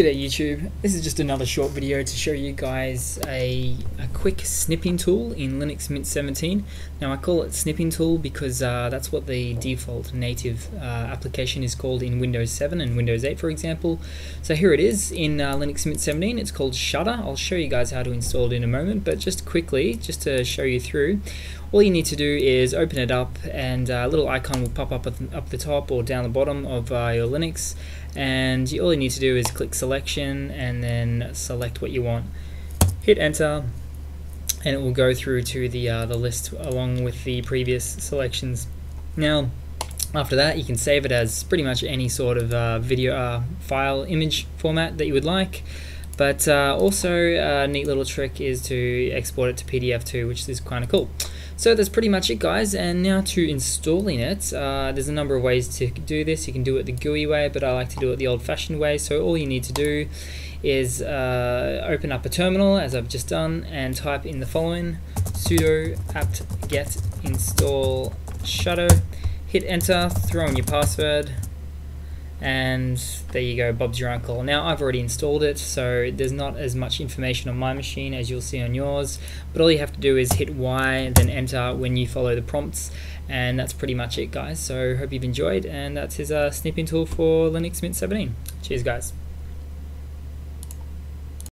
G'day YouTube, this is just another short video to show you guys a, a quick snipping tool in Linux Mint 17. Now I call it snipping tool because uh, that's what the default native uh, application is called in Windows 7 and Windows 8 for example. So here it is in uh, Linux Mint 17, it's called Shutter. I'll show you guys how to install it in a moment, but just quickly, just to show you through, all you need to do is open it up and a little icon will pop up up the top or down the bottom of uh, your Linux and all you need to do is click selection and then select what you want. Hit enter and it will go through to the uh, the list along with the previous selections. Now after that you can save it as pretty much any sort of uh, video uh, file image format that you would like. But uh, also a neat little trick is to export it to PDF too which is kind of cool so that's pretty much it guys. And now to installing it uh, there's a number of ways to do this. You can do it the GUI way but I like to do it the old-fashioned way. So all you need to do is uh, open up a terminal as I've just done and type in the following sudo apt get install shutter. Hit enter throw in your password and there you go Bob's your uncle. Now I've already installed it so there's not as much information on my machine as you'll see on yours but all you have to do is hit Y then enter when you follow the prompts and that's pretty much it guys. So hope you've enjoyed and that's his uh, snipping tool for Linux Mint 17 cheers guys